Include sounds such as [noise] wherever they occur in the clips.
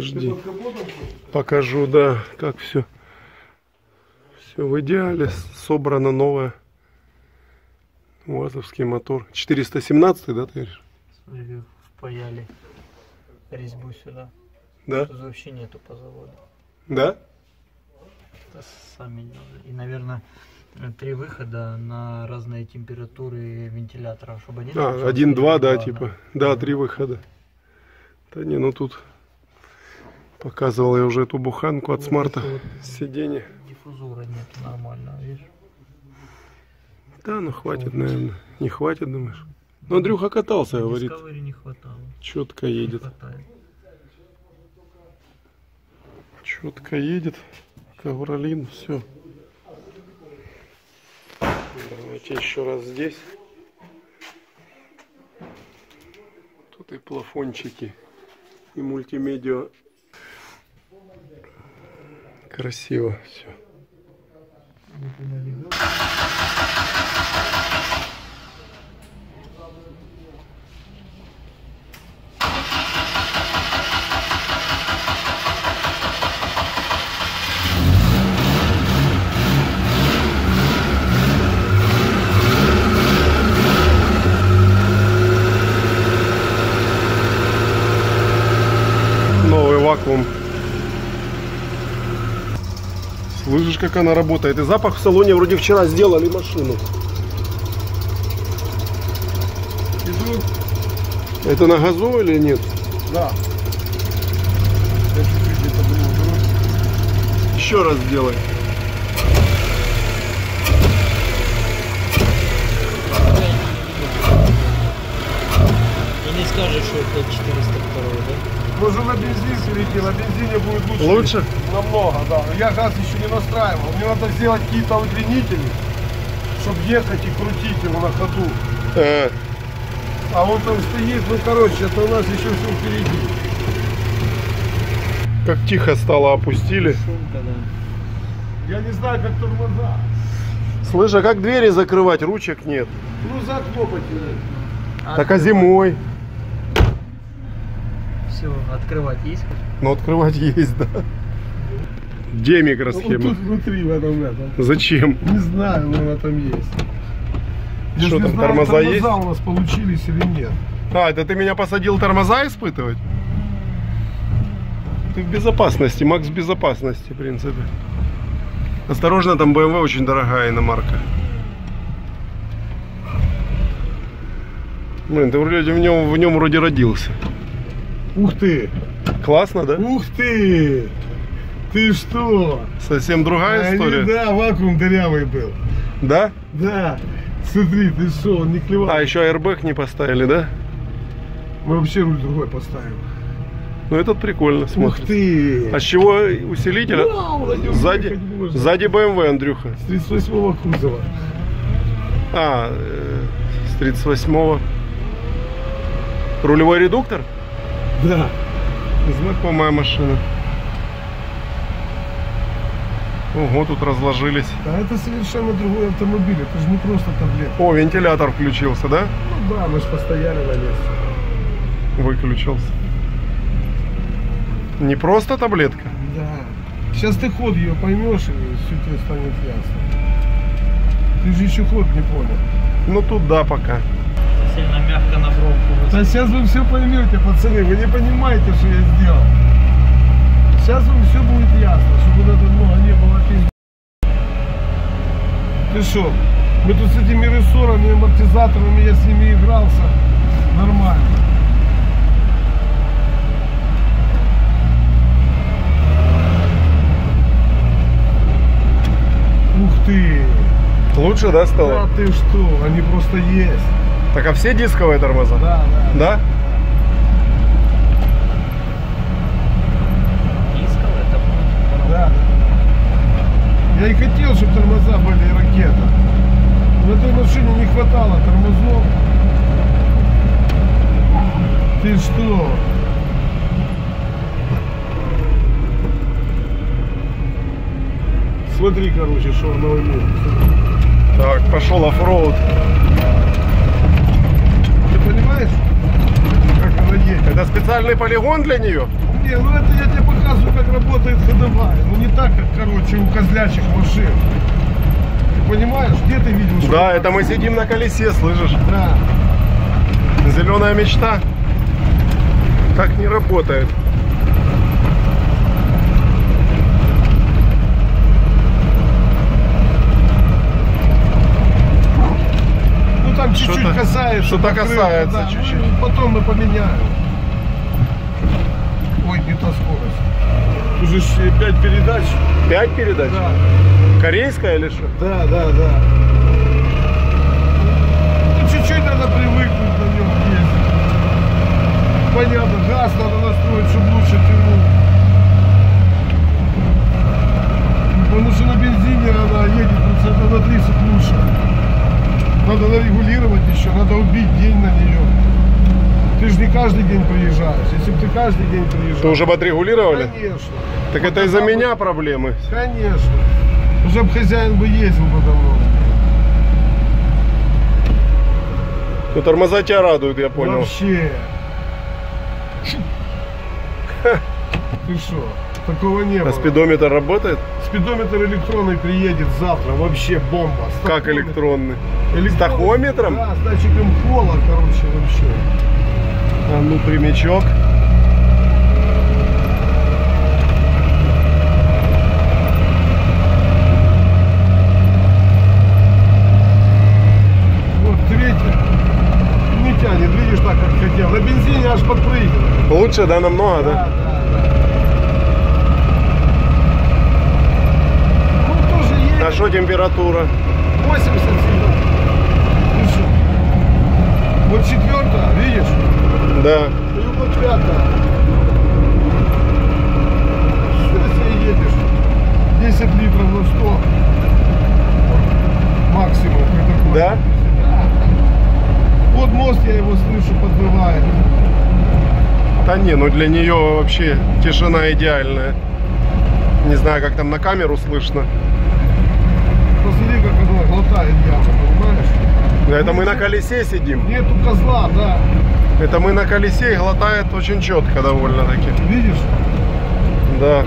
Жди. Покажу, да, как все. Все в идеале. Собрано новое. УАЗовский мотор. 417, да, ты говоришь? Смотри, впаяли резьбу сюда. Да? Тут вообще нету по заводу. Да? Это сами. И, наверное, три выхода на разные температуры вентиляторов, чтобы один... А, один-два, да, типа. Да, три выхода. Да не, ну тут показывал я уже эту буханку от Вот смарта сиденье. Диффузора нет нормально, видишь? Да, ну хватит, наверное. Не хватит, думаешь? Ну, Андрюха катался, говорит. Discovery не хватало. Четко едет. Четко едет. Ковролин, все. Давайте еще раз здесь. Тут и плафончики, и мультимедиа. Красиво все. Новый вакуум. Слышишь, как она работает? И запах в салоне вроде вчера сделали машину. Иду, Это на газу или нет? да. Еще раз сделай. Скажешь, что это 402, да? Можно на бензин перейти, на бензине будет лучше. Лучше? Намного, да. Но я газ еще не настраивал. Мне надо сделать какие-то удлинители, чтобы ехать и крутить его на ходу. Э, А он там стоит, ну короче, это у нас еще все впереди. как тихо стало, опустили. Шумка, да. Я не знаю, как тормоза. Слышь, а как двери закрывать? Ручек нет. Ну за окно потянуть. Так а зимой? Все, открывать есть? Ну, открывать [laughs] есть, да. Где Вот микросхема? тут внутри в этом, в этом. Зачем? Не знаю, но она там есть. Я Что там, знаю, тормоза есть? у нас получились или нет. А, это ты меня посадил тормоза испытывать? Ты в безопасности, Макс в безопасности, в принципе. Осторожно, там BMW очень дорогая иномарка. Блин, ты вроде в нем, в нем вроде родился. Ух ты! Классно, да? Ух ты! Ты что? Совсем другая Они, история. да, вакуум дырявый был. Да? Да. Смотри, ты что, он не клевал. А, еще airbag не поставили, да? Мы вообще руль другой поставим. Ну этот прикольно Ух смотрится. ты! А с чего усилитель? Вау, Сзади, сзади BMW, Андрюха. С 38 кузова. А, э, с 38-го. Рулевой редуктор? Да. Знакомая машина. Ого, тут разложились. А это совершенно другой автомобиль. Это же не просто таблетка. О, вентилятор включился, да? Ну да, мы же постояли на месте. Выключился. Не просто таблетка. Да. Сейчас ты ход ее поймешь, и все тебе станет ясно. Ты же еще ход не понял. Ну тут да пока. Сильно мягко на бровку. Да сейчас вы все поймете, пацаны. Вы не понимаете, что я сделал. Сейчас вам все будет ясно, вот это много не было пизд. Ты что? Мы тут с этими рессорами, амортизаторами, я с ними игрался. Нормально. Ух ты! Лучше, да, Да стало? ты что? Они просто есть. Так а все дисковые тормоза? Да, да. Да? Дискал это будет. Да. Я и хотел, чтобы тормоза были и ракета. В этой машине не хватало тормозов. Ты что? Смотри, короче, что она умеет. Так, пошел оффроуд. Ты понимаешь, как она едет? Это специальный полигон для нее? Не, ну это я тебе показываю, как работает ходовая. Ну не так, как, короче, у козлячих машин. Ты понимаешь, где ты видел? Да, это мы сидим на колесе, слышишь? Да. Зеленая мечта. Так не работает. Ну там чуть-чуть касается. что-то касается да. Ну, чуть-чуть. потом мы поменяем. Ой, не та скорость. Уже ж, э, пять передач. Пять передач? Да, Корейская или что? да, да, да. Ну, чуть-чуть надо привыкнуть на нем ездить. Понятно, газ надо настроить, чтобы лучше тянул. Потому что на бензине она едет процентов на 30 лучше. Надо нарегулировать еще, надо убить. Ты же не каждый день приезжаешь. Если бы ты каждый день приезжал. Вы уже подрегулировали? Конечно. Так Вот это из-за бы- меня проблемы. Конечно. Уже бы хозяин бы ездил бы давно. Ну, тормоза тебя радуют, я понял. Вообще. Ты что? Такого не А было. спидометр работает? Спидометр электронный приедет завтра. Вообще бомба. Как электронный? Электронный- С тахометром? Да, с датчиком пола, короче, вообще. А ну, прямичок. Вот третья. Не тянет, видишь, так как хотел. На бензине аж подпрыгивает. Лучше, да, намного, да? Да. А что температура? 80 всегда. Ну что? Вот четвертая, видишь? Да. Пятая. Все себе едешь. 10 литров на 100. Максимум. такой. Да? Вот мост я его слышу подбывает. Да не, ну для нее вообще тишина идеальная. Не знаю, как там на камеру слышно. Посмотри, как она глотает яму, понимаешь? Это мы на колесе сидим. Нету козла, да. Это мы на колесе и глотает очень четко довольно-таки. Видишь? Да.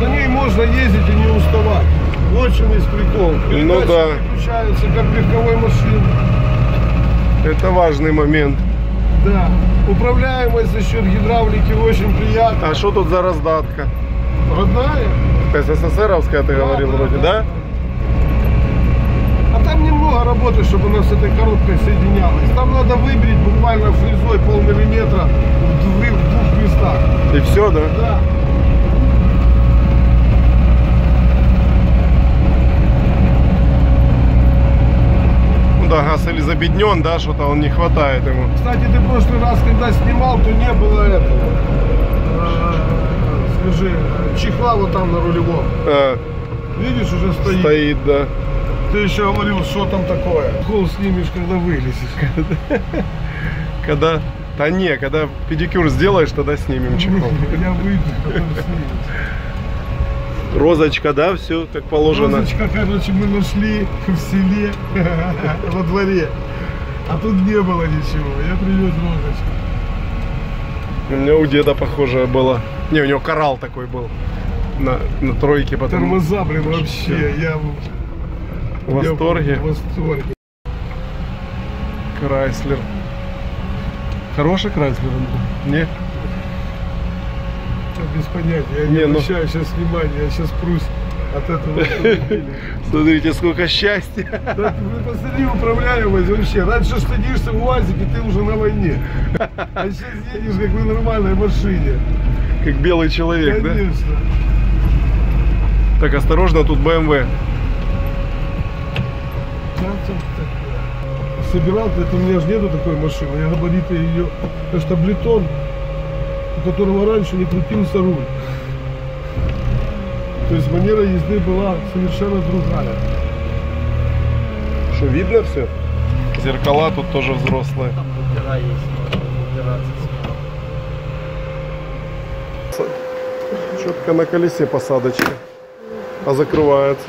На ней можно ездить и не уставать. Вот в чем есть прикол. Передачи Ну да. Включаются как легковой машины. Это важный момент. Да. Управляемость за счет гидравлики очень приятная. А что тут за раздатка? Родная. СССРовская, ты говорил вроде, да? А там немного работы, чтобы она с этой коробкой соединялась. Там надо выбрить буквально фрезой полмиллиметра в двух, в двух местах. И все, да? Да. Газ или забеднен, да, что-то он не хватает ему. Кстати, ты в прошлый раз, когда снимал, то не было этого. э, Скажи, чехла вот там на рулевом. А, Видишь, уже стоит. стоит, да. Ты еще говорил, что там такое. Холл снимешь, когда вылезешь. Когда... Да не, когда педикюр сделаешь, тогда снимем чехол. [laughs] Я выйду, потом снимешь. Розочка, да, все как положено. Розочка, короче, мы нашли в селе, [laughs] во дворе. А тут не было ничего. Я привез розочку. У меня у деда похожая была. Не, у него коралл такой был. На, на тройке потом. Тормоза, блин, вообще. Я В восторге. я в восторге. Крайслер. Хороший Крайслер? Андрей? Без понятия. Я Не, не ну- обращаю сейчас внимания. Я сейчас прусь от этого. [laughs] Смотрите, сколько счастья. Да, посмотри, управляемость вообще. Раньше садишься в УАЗик, и ты уже на войне. А сейчас едешь, как на нормальной машине. Как белый человек, да? Конечно. Так, осторожно, тут такое. Собирал, это у меня же нету такой машины, я габариты ее, это что таблетон, у которого раньше не крутился руль. То есть манера езды была совершенно другая. Что, видно все? Зеркала тут тоже взрослые. Там бампера есть, можно. Четко на колесе посадочка. а закрывается.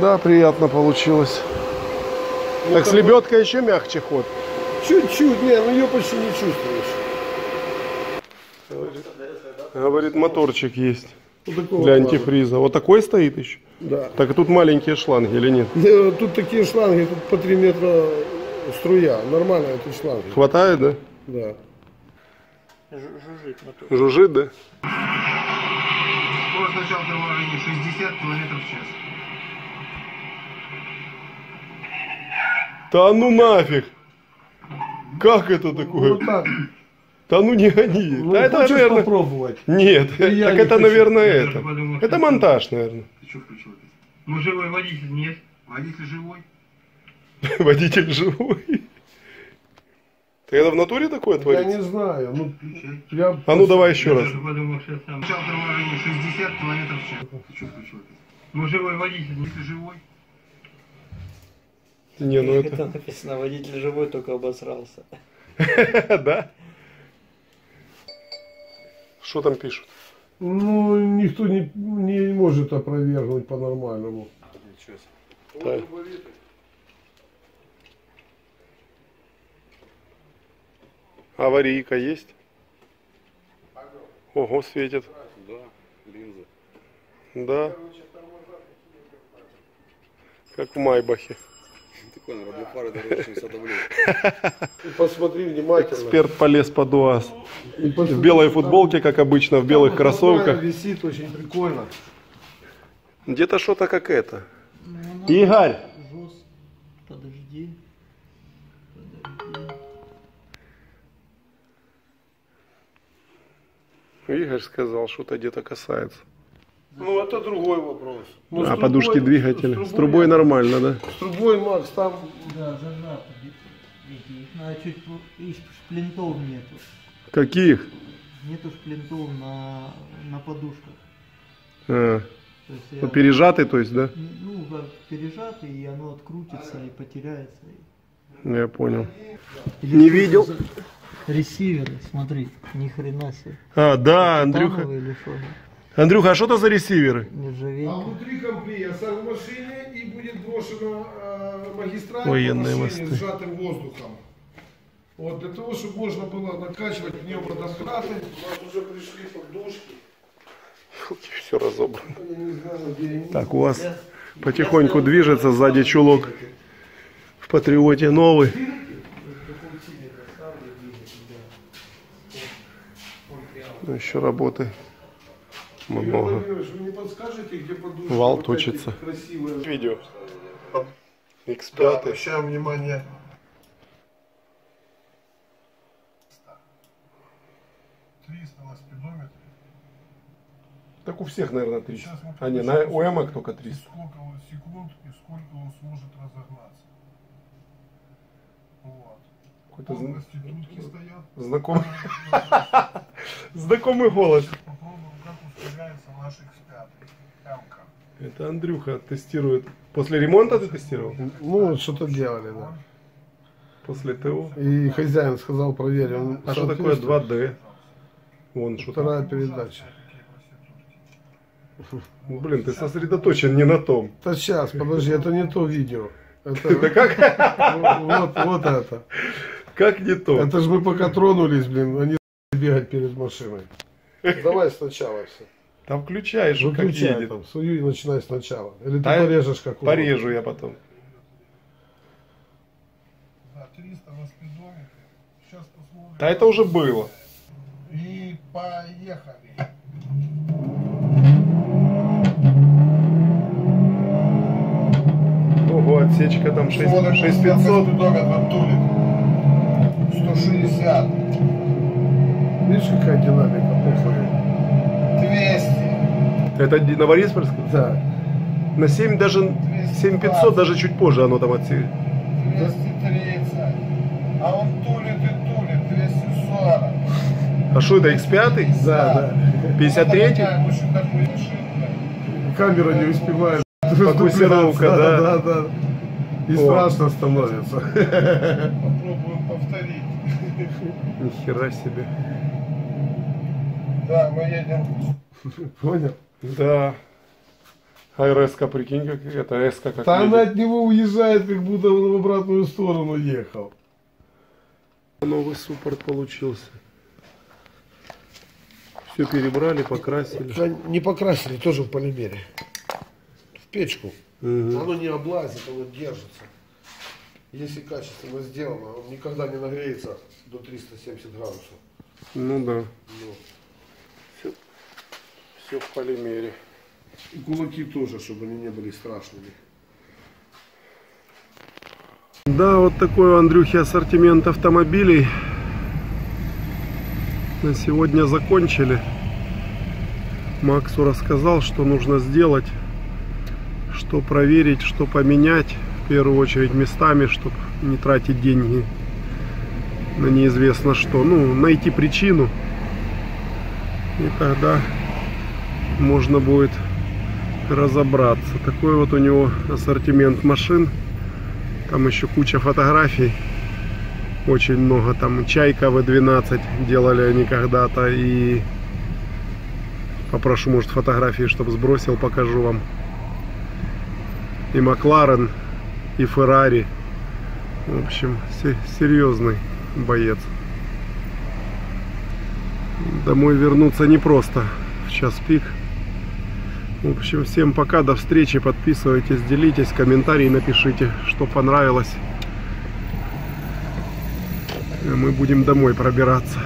Да, приятно получилось. Так с лебедкой еще мягче ход. Чуть-чуть, не, ну ее почти не чувствуешь. Говорит, моторчик есть Вот такого для плана. антифриза. Вот такой стоит еще? Да. Так тут маленькие шланги или нет? Э, Тут такие шланги, тут по 3 метра струя. Нормально эти шланги. Хватает, да? Да. Жу- Жужжит мотор. Жужжит, да? Скорость начала торможения 60 км в час. Да ну нафиг! Как это Вот такое? так. Да ну не гони. Ну, да это, наверное... попробовать? Нет, я так не это, хочу. наверное, Я это. подумал, Это что- монтаж, наверное. Ты что включил? Ну, живой водитель нет. Водитель живой? [laughs] Водитель живой. Ты это в натуре такое Я творится? не знаю. Ну, я... А ну давай еще Я раз. даже подумал, что там. Начало торможения 60 км в час. Ты что включил? Ну, живой водитель, водитель живой? Не, ну Это это... написано, водитель живой, только обосрался. [laughs] Да? Что там пишут? Ну, никто не, не может опровергнуть по-нормальному. Так. Аварийка есть? Ого, светит. Да, линзы. Да. Как в Майбахе. Такой, наверное, для фары дороже 60 рублей. Посмотри внимательно. Эксперт полез под УАЗ. В белой футболке, как обычно, в белых кроссовках. Висит очень прикольно. Где-то что-то как это. Игорь! Подожди. Игорь сказал, что-то где-то касается. Ну, это другой вопрос. Ну, а подушки трубой- двигателя. С С трубой нормально, да? С трубой, Макс, там Да, зажато. Эти, их надо чуть... шплинтов нету. Каких? Нету шплинтов на, на подушках. А, То есть я- ну, пережатый, то есть, да? Ну, как пережатый, и оно открутится и потеряется. Я понял. Или Не видел. за Ресиверы, смотри, ни хрена себе. А, да, Андрюха. Титановые или что? Андрюха, а что это за ресиверы? А Нержавейка. внутри компресса в машине и будет брошена э, магистраль Военные по машине мосты. сжатым воздухом. Вот, для того, чтобы можно было накачивать пневмодомкраты. У нас уже пришли подушки. Все разобрано. Так, у вас потихоньку движется сзади чулок в Патриоте новый. Ну, Еще работы много. Владимирович, вы не подскажете, где подушки? Вал вот точится. Красивые. Видео. Да, X5. обращаем внимание. Триста на спидометре. Так у всех, наверное, 300. Сейчас мы А не, на у Эмок только 300. Сколько вот секунд и сколько он сможет разогнаться. Вот. Какой-то зн- [laughs] знакомый, знакомый голос. Попробуем, как ускоряется наш X5. М-ка. Это Андрюха тестирует. После ремонта ты тестировал? Ну, что-то делали, да. После ТО? И хозяин сказал, проверим. А что такое 2D? Вон что Вторая передача. Ну, Блин, ты сосредоточен не на том. Да сейчас, подожди, это не то видео. Это, [laughs] Это как? вот, вот это. Как не то? Это же мы пока тронулись, блин, они бегать перед машиной. Давай сначала все. Там включаешь, как Выключай едет. там, сую и начинай сначала. Или ты Да, порежешь как угодно. Порежу я потом. Да, 300 на спидометре. Сейчас посмотрим. Да это уже было. И поехали. Ого, отсечка там 6, Смотрим, 6500. спидометр тулит. 160. Видишь, какая динамика похуй. 200. Это Борисполевском? Да. На 7 даже 7500, даже чуть позже оно там отсечет. 230. А он тулит и тулит. 240. А что это, X5? Да, да. 53-й? Камера не успевает. Фокусировка, да. Да, да. И О. страшно становится. Попробуем повторить. Нихера себе. Да, мы едем. [laughs] Понял? Да. А РСК, прикинь, как это СК как Та она едет. от него уезжает, как будто он в обратную сторону ехал. Новый суппорт получился. Все перебрали, покрасили. Да Не покрасили, тоже в полимере. В печку. Мгм. Оно не облазит, оно держится. Если качественно сделано, он никогда не нагреется до 370 градусов. Ну да. Ну. Все, в полимере. И кулаки тоже, чтобы они не были страшными. Да, вот такой у Андрюхи ассортимент автомобилей. На сегодня закончили. Максу рассказал, что нужно сделать, что проверить, что поменять. В первую очередь местами, чтобы не тратить деньги на неизвестно что. Ну, найти причину. И тогда можно будет разобраться. Такой вот у него ассортимент машин. Там еще куча фотографий. Очень много. Там Чайка В12 делали они когда-то. И попрошу, может, фотографии, чтобы сбросил, покажу вам. И Макларен, и Феррари. В общем, се- серьезный боец. Домой вернуться непросто в час пик. В общем, всем пока, до встречи, подписывайтесь, делитесь, комментарии напишите, что понравилось. И Мы будем домой пробираться.